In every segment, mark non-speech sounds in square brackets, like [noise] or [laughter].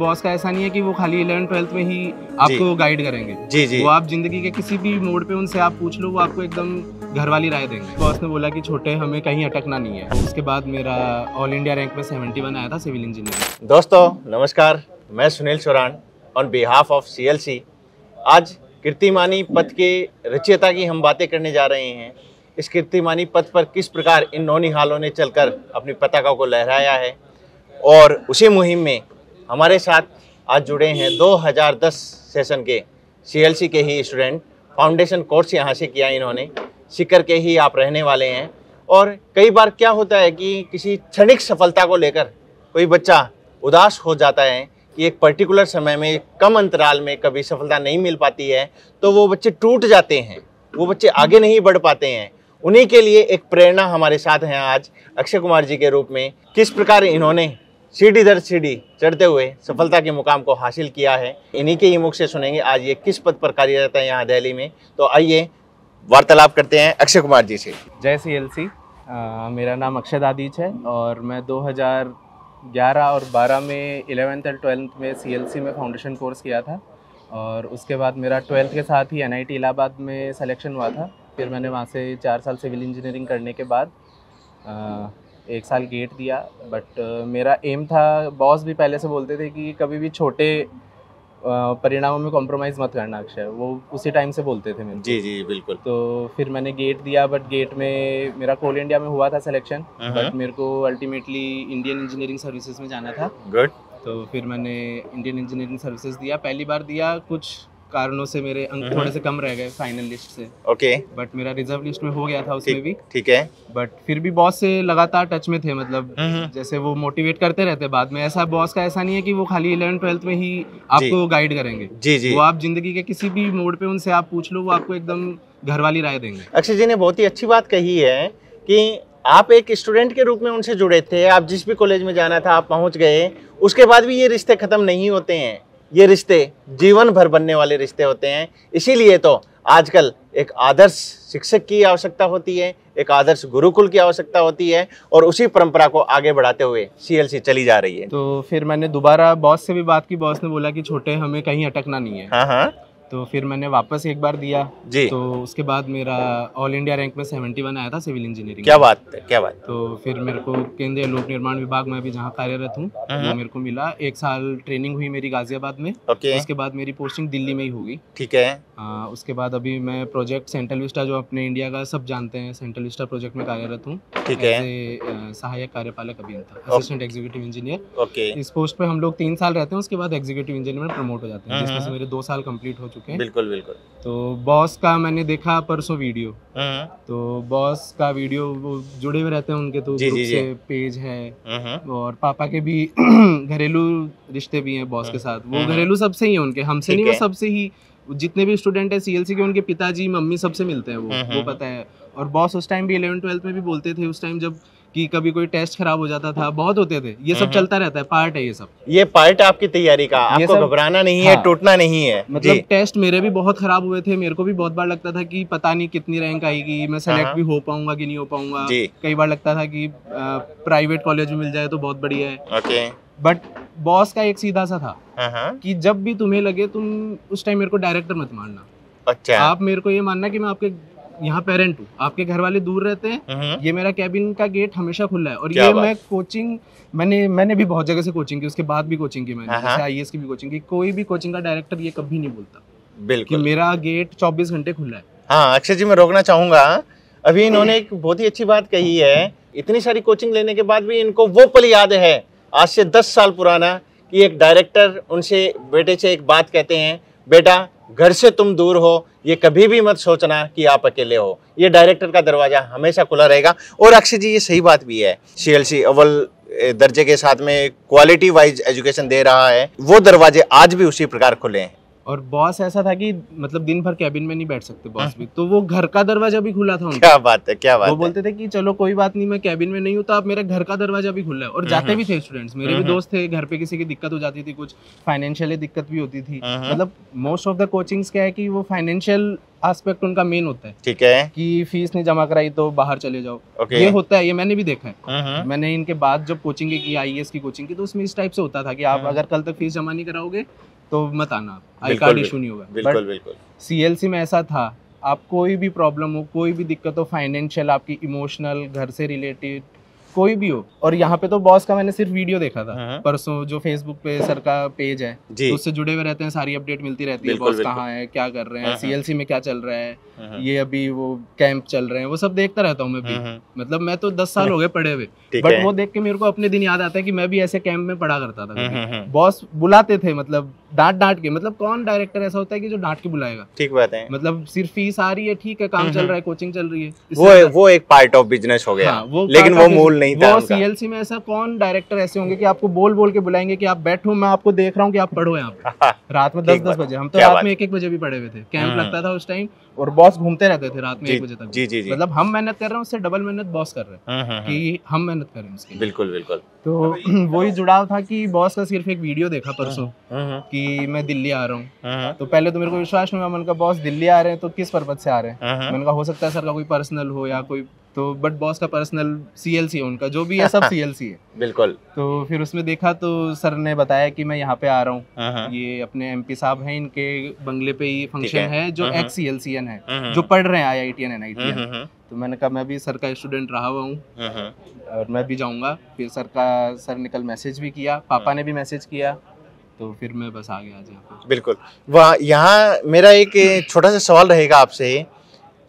Boss का ऐसा नहीं है कि वो खाली इलेवन ट्वेल्थ में ही आपको गाइड करेंगे। जी जी। वो आप ज़िंदगी के किसी भी मोड पे उनसे आप पूछ लो वो आपको एकदम घर वाली राय देंगे। बॉस ने बोला कि छोटे हमें कहीं अटकना नहीं है। उसके बाद मेरा ऑल इंडिया रैंक में 71 आया था सिविल इंजीनियरिंग दोस्तों नमस्कार मैं Sunil Chauran on behalf of CLC आज कीर्तिमानी पद के रचयिता की हम बातें करने जा रहे हैं। इस कीर्तिमानी पद पर किस प्रकार इन नौनिहालों ने चलकर अपनी पताका को लहराया है? और उसी मुहिम में हमारे साथ आज जुड़े हैं 2010 सेशन के सीएलसी के ही स्टूडेंट फाउंडेशन कोर्स यहाँ से किया इन्होंने। सीकर के ही आप रहने वाले हैं। और कई बार क्या होता है कि किसी क्षणिक सफलता को लेकर कोई बच्चा उदास हो जाता है कि एक पर्टिकुलर समय में, कम अंतराल में कभी सफलता नहीं मिल पाती है तो वो बच्चे टूट जाते हैं। वो बच्चे आगे नहीं बढ़ पाते हैं। उन्हीं के लिए एक प्रेरणा हमारे साथ हैं आज अक्षय कुमार जी के रूप में। किस प्रकार इन्होंने सीढ़ी दर सीढ़ी चढ़ते हुए सफलता के मुकाम को हासिल किया है। इन्हीं के ही मुख से सुनेंगे, आज ये किस पद पर कार्यरत है यहाँ दिल्ली में? तो आइए, वार्तालाप करते हैं अक्षय कुमार जी से। जय सी एल सी मेरा नाम अक्षय दादीच है और मैं 2011 और 12 में 11th और 12th में सी एल सी में फाउंडेशन कोर्स किया था और उसके बाद मेरा ट्वेल्थ के साथ ही एन आई टी इलाहाबाद में सिलेक्शन हुआ था। फिर मैंने वहाँ से चार साल सिविल इंजीनियरिंग करने के बाद एक साल गेट दिया बट मेरा एम था बॉस भी पहले से बोलते थे कि कभी भी छोटे परिणामों में कॉम्प्रोमाइज़ मत करना अक्षय। वो उसी टाइम से बोलते थे मेरे जी जी बिल्कुल। तो फिर मैंने गेट दिया बट गेट में मेरा कोल इंडिया में हुआ था सिलेक्शन बट मेरे को अल्टीमेटली इंडियन इंजीनियरिंग सर्विसेज़ में जाना था। गुड तो फिर मैंने इंडियन इंजीनियरिंग सर्विसेज़ दिया। पहली बार दिया कुछ कारणों से मेरे अंक थोड़े से कम रह गए फाइनल लिस्ट से। ओके बट मेरा रिज़र्व लिस्ट में हो गया था उसमें भी। ठीक है। बट फिर भी बॉस से लगातार टच में थे मतलब जैसे वो मोटिवेट करते रहते बाद में। ऐसा बॉस का ऐसा नहीं है कि वो खाली इलेवन ट्वेल्थ में ही आपको गाइड करेंगे। जी जी। वो आप ज़िंदगी के किसी भी मोड पे उनसे आप पूछ लो वो आपको एकदम घर वाली राय देंगे। अक्षय जी ने बहुत ही अच्छी बात कही है कि आप एक स्टूडेंट के रूप में उनसे जुड़े थे आप जिस भी कॉलेज में जाना था आप पहुँच गए उसके बाद भी ये रिश्ते खत्म नहीं होते हैं। ये रिश्ते जीवन भर बनने वाले रिश्ते होते हैं। इसीलिए तो आजकल एक आदर्श शिक्षक की आवश्यकता होती है एक आदर्श गुरुकुल की आवश्यकता होती है और उसी परंपरा को आगे बढ़ाते हुए सीएलसी चली जा रही है। तो फिर मैंने दोबारा बॉस से भी बात की बॉस ने बोला कि छोटे हमें कहीं अटकना नहीं है। हाँ हाँ। तो फिर मैंने वापस एक बार दिया। जी। तो उसके बाद मेरा ऑल इंडिया रैंक में सेवेंटी वन आया था सिविल इंजीनियरिंग क्या बात है क्या बात तो फिर मेरे को केंद्रीय लोक निर्माण विभाग में भी जहाँ कार्यरत हूँ वो मेरे को मिला। एक साल ट्रेनिंग हुई मेरी गाजियाबाद में। ओके। उसके बाद मेरी पोस्टिंग दिल्ली में ही होगी। ठीक है। आ, उसके बाद अभी मैं प्रोजेक्ट सेंट्रल विस्टा जो अपने इंडिया का सब जानते हैं सेंट्रल विस्टा प्रोजेक्ट में कार्यरत हूँ। ठीक है। सहायक कार्यपालक अभियंता असिस्टेंट एग्जीक्यूटिव इंजीनियर ओके। इस पोस्ट पे हम लोग तीन साल रहते हैं उसके बाद एग्जीक्यूटिव इंजीनियर में प्रमोट हो जाते हैं जिसमें से मेरे दो साल कंप्लीट हो चुके हैं। बिल्कुल बिल्कुल। तो बॉस का मैंने देखा परसों वीडियो हम्म, तो बॉस का वीडियो वो जुड़े हुए रहते हैं उनके तो जी, जी, जी। से पेज है। हम्म, और पापा के भी [clears throat] घरेलू रिश्ते भी हैं बॉस के साथ। वो घरेलू सबसे ही है उनके। हमसे नहीं वो सबसे ही जितने भी स्टूडेंट है सीएलसी के उनके पिताजी मम्मी सबसे मिलते हैं वो। हम्म, वो पता है। और बॉस उस टाइम भी इलेवन ट्वेल्थ में भी बोलते थे उस टाइम जब कि कभी कोई टेस्ट खराब हो जाता था बहुत होते थे। ये सब चलता रहता है पार्ट है ये सब। ये पार्ट आपकी तैयारी का आपको घबराना नहीं है हाँ। टूटना नहीं है। मतलब टेस्ट मेरे भी बहुत खराब हुए थे मेरे को भी बहुत बार लगता था कि पता नहीं कितनी रैंक आएगी मैं सेलेक्ट हाँ। भी हो पाऊँगा कि नहीं हो पाऊँगा। कई बार लगता था कि प्राइवेट कॉलेज में मिल जाए तो बहुत बढ़िया है। बट बॉस का एक सीधा सा था हाँ हाँ। कि जब भी तुम्हें लगे तुम उस टाइम मेरे को डायरेक्टर मत मानना। अच्छा। आप मेरे को ये मानना कि मैं आपके यहाँ पेरेंट हूँ। आपके घर वाले दूर रहते हैं। हम्म, ये मेरा कैबिन का गेट हमेशा खुला है। और ये मैं कोचिंग मैंने मैंने भी बहुत जगह से कोचिंग की उसके बाद भी कोचिंग की मैंने। हाँ, हाँ। जैसे आई की भी कोचिंग की। कोई भी कोचिंग का डायरेक्टर ये कभी नहीं बोलता कि बिल्कुल। मेरा गेट 24 घंटे खुला है। हाँ अक्षय जी मैं रोकना चाहूँगा। अभी इन्होंने एक बहुत ही अच्छी बात कही है। इतनी सारी कोचिंग लेने के बाद भी इनको वो पल याद है। आज से दस साल पुराना कि एक डायरेक्टर उनसे बेटे से एक बात कहते हैं बेटा घर से तुम दूर हो, ये कभी भी मत सोचना कि आप अकेले हो। ये डायरेक्टर का दरवाज़ा हमेशा खुला रहेगा। और अक्षय जी, ये सही बात भी है। सी एल सी अव्वल दर्जे के साथ में क्वालिटी वाइज एजुकेशन दे रहा है। वो दरवाजे आज भी उसी प्रकार खुले हैं। और बॉस ऐसा था कि मतलब दिन भर कैबिन में नहीं बैठ सकते बॉस भी। तो वो घर का दरवाज़ा भी खुला था उनका। क्या बात है क्या बात वो है। बोलते थे कि चलो कोई बात नहीं मैं कैबिन में नहीं हूँ तो आप मेरा घर का दरवाज़ा भी खुला है। और जाते भी थे स्टूडेंट्स मेरे भी हम्म। दोस्त थे घर पे किसी की दिक्कत हो जाती थी कुछ फाइनेंशियली दिक्कत भी होती थी। हम्म। मतलब मोस्ट ऑफ़ द कोचिंग्स क्या है कि वो फाइनेंशियल एस्पेक्ट उनका मेन होता है। ठीक है। कि फ़ीस नहीं जमा कराई तो बाहर चले जाओ। ये होता है ये मैंने भी देखा है। हम्म, मैंने इनके बाद जब कोचिंग की आई की कोचिंग की तो उसमें इस टाइप से होता था कि आप हम्म। अगर कल तक फ़ीस जमा नहीं कराओगे तो मत आना आई कार्ड इशू नहीं होगा। बिल्कुल बिल्कुल। सीएलसी में ऐसा था आप कोई भी प्रॉब्लम हो कोई भी दिक्कत हो फाइनेंशियल आपकी इमोशनल घर से रिलेटेड कोई भी हो और यहाँ पे तो बॉस का मैंने सिर्फ़ वीडियो देखा था। हम्म। परसों जो फेसबुक पे सर का पेज है तो उससे जुड़े हुए रहते हैं सारी अपडेट मिलती रहती है बॉस कहाँ है क्या कर रहे हैं हाँ, हाँ। सीएलसी में क्या चल रहा है ये अभी वो कैंप चल रहे हैं वो सब देखता रहता हूँ मैं भी। मतलब मैं तो दस साल हो गए पढ़े हुए [laughs] बट वो देख के मेरे को अपने दिन याद आता है कि मैं भी ऐसे कैंप में पढ़ा करता था बॉस बुलाते थे मतलब डांट डांट के मतलब कौन डायरेक्टर ऐसा होता है कि जो डांट के बुलाएगा? ठीक बात है। मतलब सिर्फ़ फ़ीस आ रही है ठीक है काम हम्म, चल रहा है कोचिंग चल रही है वो ज्यादा- वो एक पार्ट ऑफ़ बिज़नेस हो गया। हाँ, वो लेकिन वो मूल नहीं था वो सीएलसी में ऐसा कौन डायरेक्टर ऐसे होंगे कि आपको बोल बोल के बुलाएँगे कि आप बैठो मैं आपको देख रहा हूँ कि आप पढ़ो यहाँ पे। रात में दस दस बजे हम तो रात में एक एक बजे भी पढ़े हुए थे। Camp hmm. लगता था उस टाइम और बॉस घूमते रहते थे रात में एक बजे तक। जी जी जी। मतलब हम मेहनत कर रहे हैं उससे डबल मेहनत बॉस कर रहे हैं हम्म, हम्म, हम्म, कि हम मेहनत करें उसके लिए। बिल्कुल बिल्कुल। तो [clears throat] वही जुड़ाव था कि बॉस का सिर्फ़ एक वीडियो देखा परसों हम्म, कि मैं दिल्ली आ रहा हूँ। हम्म, तो पहले तो मेरे को विश्वास नहीं हुआ मैंने कहा बॉस दिल्ली आ रहे हैं तो किस पर्पज से आ रहे हैं? हम्म, मैंने कहा हो सकता है सर का कोई पर्सनल हो या कोई तो बट बॉस का पर्सनल सीएलसी है उनका जो भी है सब [laughs] सीएलसी है। बिल्कुल। तो फिर उसमें देखा तो सर ने बताया कि मैं यहाँ पे आ रहा हूँ। ये अपने एमपी साहब हैं इनके बंगले पे ही फ़ंक्शन है। है जो। एक्स सीएलसीएन है हम्म, जो पढ़ रहे हैं I I T N N I hmm, hmm, तो मैंने कहा मैं भी सर का स्टूडेंट रहा हुआ हूँ और मैं भी जाऊँगा। फिर सर का सर ने कल मैसेज भी किया पापा ने भी मैसेज किया। तो फिर मैं बस आ गया आज यहाँ पे। बिल्कुल। वहाँ यहाँ मेरा एक छोटा सा सवाल रहेगा आपसे।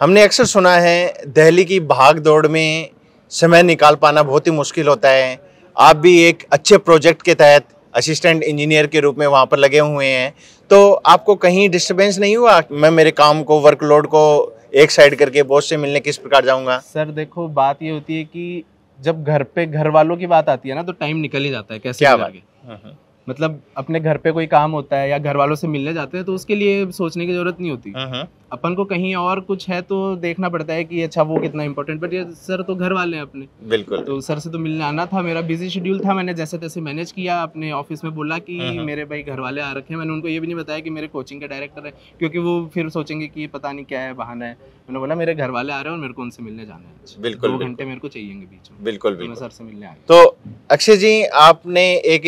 हमने अक्सर सुना है दिल्ली की भाग दौड़ में समय निकाल पाना बहुत ही मुश्किल होता है। आप भी एक अच्छे प्रोजेक्ट के तहत असिस्टेंट इंजीनियर के रूप में वहाँ पर लगे हुए हैं। तो आपको कहीं डिस्टरबेंस नहीं हुआ? मैं मेरे काम को वर्कलोड को एक साइड करके बॉस से मिलने किस प्रकार जाऊँगा? सर देखो बात ये होती है कि जब घर पे घर वालों की बात आती है ना तो टाइम निकल ही जाता है कैसे क्या बात? मतलब अपने घर पे कोई काम होता है या घर वालों से मिलने जाते हैं तो उसके लिए सोचने की ज़रूरत नहीं होती। अपन को कहीं और कुछ है तो देखना पड़ता है कि अच्छा वो कितना इंपॉर्टेंट बट ये सर तो घर वाले हैं अपने। बिल्कुल। तो सर से तो मिलने आना था मेरा बिज़ी शेड्यूल था मैंने जैसे तैसे मैनेज किया अपने ऑफ़िस में बोला कि हम्म। मेरे भाई घर वाले आ रखे हैं। मैंने उनको ये भी नहीं बताया कि मेरे कोचिंग के डायरेक्टर है क्योंकि वो फिर सोचेंगे कि पता नहीं क्या है बहाना है। मैंने बोला मेरे घर वाले आ रहे हैं और मेरे को उनसे मिलने जाना है बिल्कुल, दो घंटे मेरे को चाहिए बीच में। बिल्कुल तो बिल्कुल। सर से मिलने आ गया तो अक्षय जी आपने एक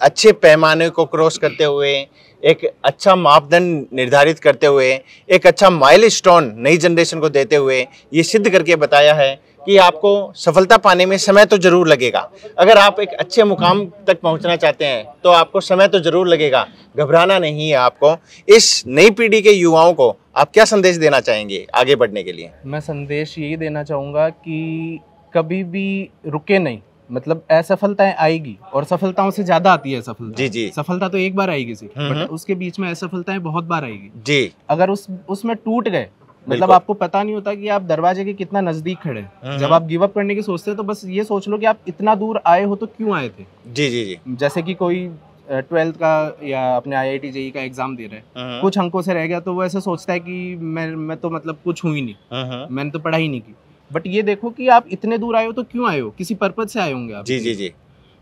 अच्छे पैमाने को क्रॉस करते हुए, एक अच्छा मापदंड निर्धारित करते हुए, एक अच्छा माइलस्टोन नई जनरेशन को देते हुए ये सिद्ध करके बताया है कि आपको सफलता पाने में समय तो ज़रूर लगेगा। अगर आप एक अच्छे मुकाम तक पहुँचना चाहते हैं तो आपको समय तो ज़रूर लगेगा। घबराना नहीं है आपको। इस नई पीढ़ी के युवाओं को आप क्या संदेश देना चाहेंगे आगे बढ़ने के लिए? मैं संदेश यही देना चाहूँगा कि कभी भी रुके नहीं। मतलब असफलताएँ आएगी और सफलताओं से ज़्यादा आती है सफलता जी, जी। सफलता तो एक बार आएगी सिर्फ़ हम्म, बट हम्म। उसके बीच में असफलताएँ बहुत बार आएगी। जी। अगर उस उसमें टूट गए मतलब आपको पता नहीं होता कि आप दरवाजे के कितना नज़दीक खड़े हैं। हम्म। जब आप गिव अप करने की सोचते हैं तो बस ये सोच लो कि आप इतना दूर आए हो तो क्यों आए थे? जी जी जी। जैसे कि कोई ट्वेल्थ का या अपने आई आई टी जेई का एग्ज़ाम दे रहे हैं। हम्म, कुछ अंकों से रह गया तो वो ऐसे सोचता है कि मैं मैं तो मतलब कुछ हुई नहीं। हम्म, मैंने तो पढ़ाई नहीं की। बट ये देखो कि आप इतने दूर आए हो तो क्यों आए हो? किसी पर्पज से आए होंगे आप जी जी जी।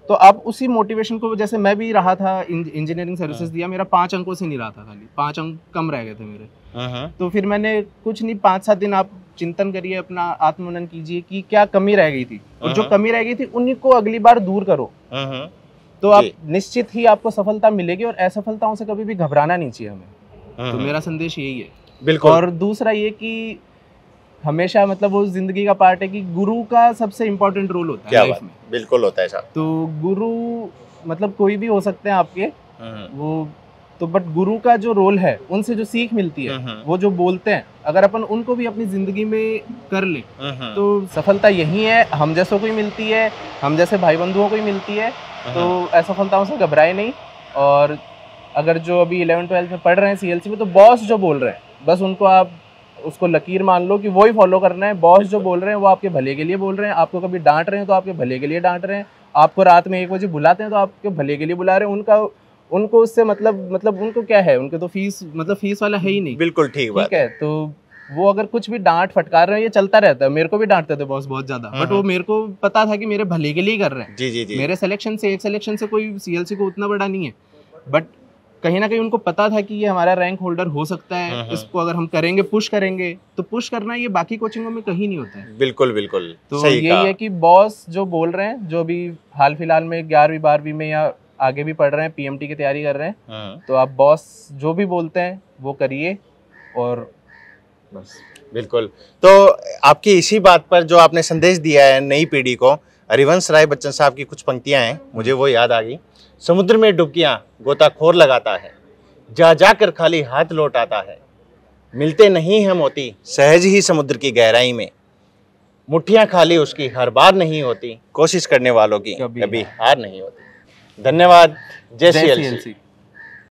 तो आप उसी मोटिवेशन को जैसे मैं भी रहा था इंजीनियरिंग सर्विसेज़ दिया मेरा पाँच अंकों से नहीं रहा था खाली। पाँच अंक कम रह गए थे मेरे। हम्म, तो फिर मैंने कुछ नहीं पाँच सात दिन आप चिंतन करिए अपना आत्मनन कीजिए कि क्या कमी रह गई थी। और जो हाँ। कमी रह गई थी उन्हीं को अगली बार दूर करो। तो आप निश्चित ही आपको सफलता मिलेगी और असफलताओं से कभी भी घबराना नहीं चाहिए हमें। तो मेरा संदेश यही है। बिल्कुल। और दूसरा ये कि हमेशा मतलब वो ज़िंदगी का पार्ट है कि गुरु का सबसे इम्पोर्टेंट रोल होता है क्या लाइफ में। बिल्कुल होता है साहब तो गुरु मतलब कोई भी हो सकते हैं आपके हम्म, वो तो बट गुरु का जो रोल है उनसे जो सीख मिलती है हम्म, वो जो बोलते हैं अगर अपन उनको भी अपनी ज़िंदगी में कर ले हम्म, तो सफलता यही है हम जैसों को ही मिलती है हम जैसे भाई बंधुओं को ही मिलती है तो असफलताओं से घबराए नहीं और अगर जो अभी इलेवन ट्वेल्थ में पढ़ रहे हैं सीएलसी में तो बॉस जो बोल रहे हैं बस उनको आप उसको लकीर मान लो कि वो ही फॉलो करना है। बॉस जो बोल रहे हैं वो आपके भले के लिए बोल रहे हैं। आपको कभी डांट रहे हैं तो आपके भले के लिए डांट रहे हैं। आपको रात में एक बजे बुलाते हैं तो आपके भले के लिए बुला रहे हैं। उनका उनको उससे मतलब मतलब उनको क्या है? उनके तो फ़ीस मतलब फ़ीस वाला है ही नहीं। बिल्कुल ठीक ठीक है तो वो अगर कुछ भी डांट फटकार रहे हैं ये चलता रहता है। मेरे को भी डांटते थे बॉस बहुत ज़्यादा। बट वो हम्म। मेरे को पता था कि मेरे भले के लिए कर रहे हैं। जी जी जी। मेरे सिलेक्शन से एक सिलेक्शन से कोई सीएलसी को उतना बड़ा नहीं है। बट कहीं ना कहीं उनको पता था कि ये हमारा रैंक होल्डर हो सकता हम्म, है हम्म। इसको अगर हम करेंगे पुश करेंगे तो पुश करना ये बाकी कोचिंगों में कहीं नहीं होता है। बिल्कुल बिल्कुल। तो यही है कि बॉस जो बोल रहे हैं जो भी हाल फ़िलहाल में ग्यारहवीं बारहवीं में या आगे भी पढ़ रहे हैं पीएमटी की तैयारी कर रहे हैं हम्म, तो आप बॉस जो भी बोलते हैं वो करिए और बस। बिल्कुल। तो आपकी इसी बात पर जो आपने संदेश दिया है नई पीढ़ी को हरिवंश राय बच्चन साहब की कुछ पंक्तियाँ हैं मुझे वो याद आ गई। समुद्र में डुबकियाँ गोताखोर लगाता है जा जाकर खाली हाथ लौट आता है। मिलते नहीं हैं मोती सहज ही समुद्र की गहराई में। मुठियाँ खाली उसकी हर बार नहीं होती कोशिश करने वालों की कभी कभी हार नहीं होती। धन्यवाद जय श्री